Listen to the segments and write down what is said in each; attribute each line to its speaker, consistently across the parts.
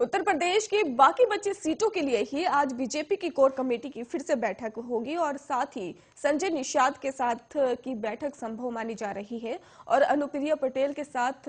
Speaker 1: उत्तर प्रदेश की बाकी बची सीटों के लिए ही आज बीजेपी की कोर कमेटी की फिर से बैठक होगी और साथ ही संजय निषाद के साथ की बैठक संभव मानी जा रही है और अनुप्रिया पटेल के साथ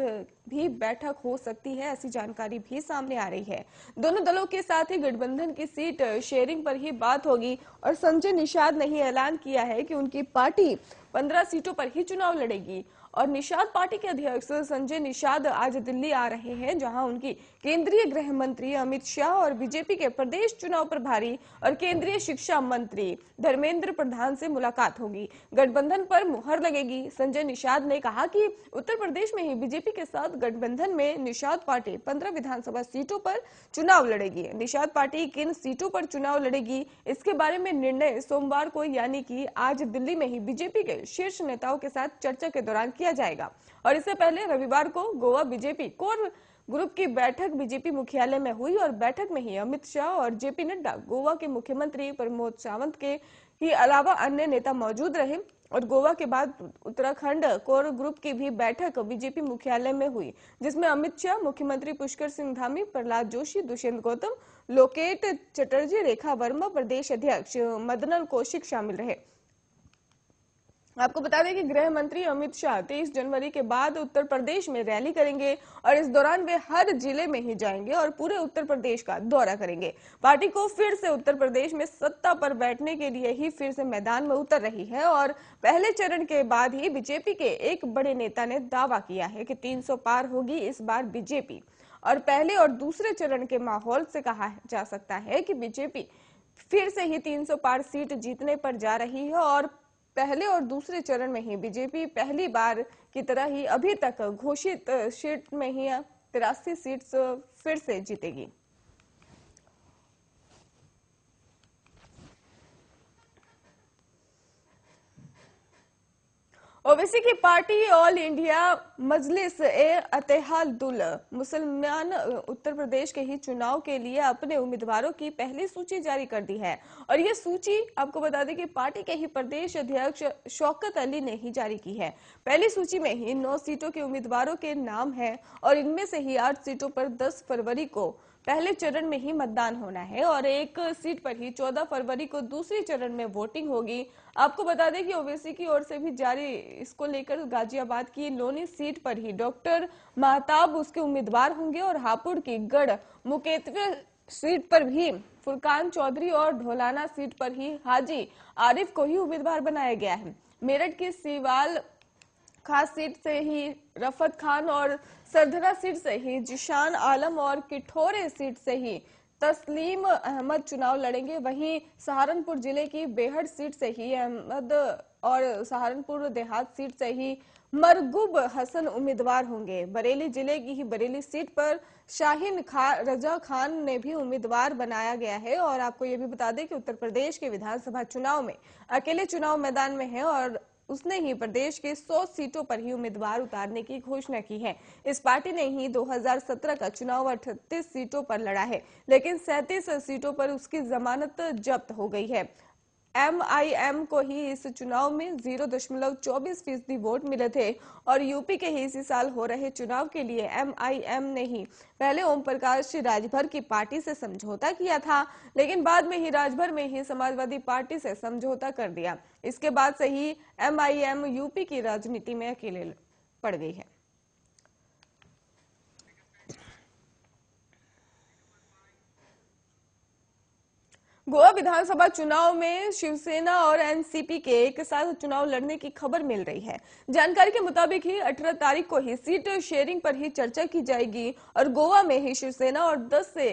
Speaker 1: भी बैठक हो सकती है, ऐसी जानकारी भी सामने आ रही है। दोनों दलों के साथ ही गठबंधन की सीट शेयरिंग पर ही बात होगी और संजय निषाद ने ही ऐलान किया है कि उनकी पार्टी पंद्रह सीटों पर ही चुनाव लड़ेगी। और निषाद पार्टी के अध्यक्ष संजय निषाद आज दिल्ली आ रहे हैं, जहाँ उनकी केंद्रीय गृह मंत्री अमित शाह और बीजेपी के प्रदेश चुनाव प्रभारी और केंद्रीय शिक्षा मंत्री धर्मेंद्र प्रधान से मुलाकात होगी। गठबंधन पर मुहर लगेगी। संजय निषाद ने कहा कि उत्तर प्रदेश में ही बीजेपी के साथ गठबंधन में निषाद पार्टी पंद्रह विधानसभा सीटों पर चुनाव लड़ेगी। निषाद पार्टी किन सीटों पर चुनाव लड़ेगी, इसके बारे में निर्णय सोमवार को, यानी की आज दिल्ली में ही बीजेपी के शीर्ष नेताओं के साथ चर्चा के दौरान किया जाएगा। और इससे पहले रविवार को गोवा बीजेपी, कोर ग्रुप की बैठक बीजेपी मुख्यालय में हुई और बैठक में ही अमित शाह और जेपी नड्डा, गोवा के मुख्यमंत्री प्रमोद सावंत के ही अलावा अन्य नेता मौजूद रहे। और गोवा के बाद उत्तराखंड कोर ग्रुप की भी बैठक बीजेपी मुख्यालय में हुई, जिसमें अमित शाह, मुख्यमंत्री पुष्कर सिंह धामी, प्रहलाद जोशी, दुष्यंत गौतम, लोकेट चटर्जी, रेखा वर्मा, प्रदेश अध्यक्ष मदनल कौशिक शामिल रहे। आपको बता दें कि गृह मंत्री अमित शाह 23 जनवरी के बाद उत्तर प्रदेश में रैली करेंगे और इस दौरान वे हर ज़िले में ही जाएँगे और पूरे उत्तर प्रदेश का दौरा करेंगे। पार्टी को फिर से उत्तर प्रदेश में सत्ता पर बैठने के लिए ही फिर से मैदान में उतर रही है और पहले चरण के बाद ही बीजेपी के एक बड़े नेता ने दावा किया है कि तीन सौ पार होगी इस बार बीजेपी। और पहले और दूसरे चरण के माहौल से कहा जा सकता है कि बीजेपी फिर से ही 300 पार सीट जीतने पर जा रही है और पहले और दूसरे चरण में ही बीजेपी पहली बार की तरह ही अभी तक घोषित सीट में ही तिरासी सीट फिर से जीतेगी। ओवैसी की party all India Majlis e Ittehadul. मुसलमान उत्तर प्रदेश के ही चुनाव के लिए अपने उम्मीदवारों की पहली सूची जारी कर दी है। और ये सूची, आपको बता दें कि पार्टी के ही प्रदेश अध्यक्ष शौकत अली ने ही जारी की है। पहली सूची में ही नौ सीटों के उम्मीदवारों के नाम है और इनमें से ही आठ सीटों पर दस फरवरी को पहले चरण में ही मतदान होना है और एक सीट पर ही 14 फरवरी को दूसरे चरण में वोटिंग होगी। आपको बता दें कि ओवैसी की ओर से भी जारी इसको लेकर गाजियाबाद की लोनी सीट पर ही डॉक्टर महताब उसके उम्मीदवार होंगे और हापुड़ की गढ़ मुकेतवे सीट पर भी फुरकान चौधरी और ढोलाना सीट पर ही हाजी आरिफ को ही उम्मीदवार बनाया गया है। मेरठ की सीवाल खास सीट से ही, रफत खान और सरधरा सीट से ही, जिशान आलम और किठोरे सीट से ही तस्लीम अहमद चुनाव लड़ेंगे। वहीं सहारनपुर ज़िले की बेहड़ सीट से ही अहमद और सहारनपुर देहात सीट से ही मरगुब हसन उम्मीदवार होंगे। बरेली ज़िले की ही बरेली सीट पर शाहीन खा, रजा खान ने भी उम्मीदवार बनाया गया है। और आपको ये भी बता दें कि उत्तर प्रदेश के विधानसभा चुनाव में अकेले चुनाव मैदान में है और उसने ही प्रदेश के 100 सीटों पर ही उम्मीदवार उतारने की घोषणा की है। इस पार्टी ने ही 2017 का चुनाव अठतीस सीटों पर लड़ा है, लेकिन सैतीस सीटों पर उसकी जमानत जब्त हो गई है। एमआईएम को ही इस चुनाव में ज़ीरो दशमलव चौबीस फ़ीसदी वोट मिले थे और यूपी के ही इसी साल हो रहे चुनाव के लिए एमआईएम ने ही पहले ओम प्रकाश राजभर की पार्टी से समझौता किया था, लेकिन बाद में ही राजभर में ही समाजवादी पार्टी से समझौता कर दिया। इसके बाद से ही एमआईएम यूपी की राजनीति में अकेले पड़ गई है। गोवा विधानसभा चुनाव में शिवसेना और एनसीपी के एक साथ चुनाव लड़ने की खबर मिल रही है। जानकारी के मुताबिक ही 18 तारीख को ही सीट शेयरिंग पर ही चर्चा की जाएगी और गोवा में ही शिवसेना और 10 से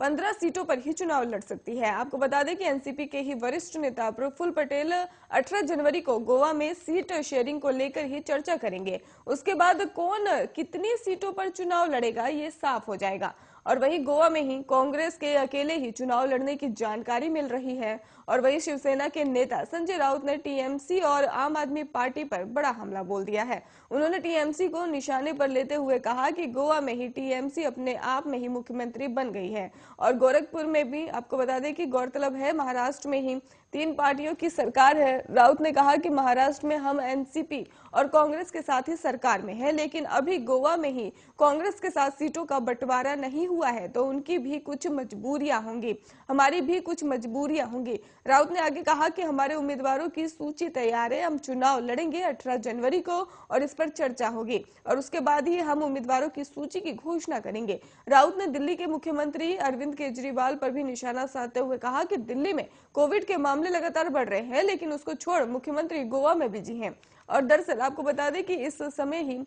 Speaker 1: 15 सीटों पर ही चुनाव लड़ सकती है। आपको बता दें कि एनसीपी के ही वरिष्ठ नेता प्रफुल्ल पटेल 18 जनवरी को गोवा में सीट शेयरिंग को लेकर ही चर्चा करेंगे। उसके बाद कौन कितनी सीटों पर चुनाव लड़ेगा, ये साफ़ हो जाएगा। और वही गोवा में ही कांग्रेस के अकेले ही चुनाव लड़ने की जानकारी मिल रही है। और वही शिवसेना के नेता संजय राउत ने टीएमसी और आम आदमी पार्टी पर बड़ा हमला बोल दिया है। उन्होंने टीएमसी को निशाने पर लेते हुए कहा कि गोवा में ही टीएमसी अपने आप में ही मुख्यमंत्री बन गई है। और गोरखपुर में भी आपको बता दें कि गौरतलब है, महाराष्ट्र में ही तीन पार्टियों की सरकार है। राउत ने कहा कि महाराष्ट्र में हम एनसीपी और कांग्रेस के साथ ही सरकार में है, लेकिन अभी गोवा में ही कांग्रेस के साथ सीटों का बंटवारा नहीं हुआ है तो उनकी भी कुछ मजबूरियाँ होंगी। हमारी भी कुछ मजबूरियाँ होंगी। राउत ने आगे कहा कि हमारे उम्मीदवारों की सूची तैयार है, हम चुनाव लड़ेंगे अठारह जनवरी को और इस पर चर्चा होगी और उसके बाद ही हम उम्मीदवारों की सूची की घोषणा करेंगे। राउत ने दिल्ली के मुख्यमंत्री अरविंद केजरीवाल पर भी निशाना साधते हुए कहा कि दिल्ली में कोविड के मामले लगातार बढ़ रहे हैं, लेकिन उसको छोड़ मुख्यमंत्री गोवा में बिज़ी हैं। और दरअसल आपको बता दें कि इस समय ही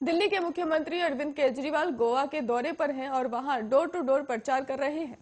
Speaker 1: दिल्ली के मुख्यमंत्री अरविंद केजरीवाल गोवा के दौरे पर हैं और वहाँ डोर टू डोर प्रचार कर रहे हैं।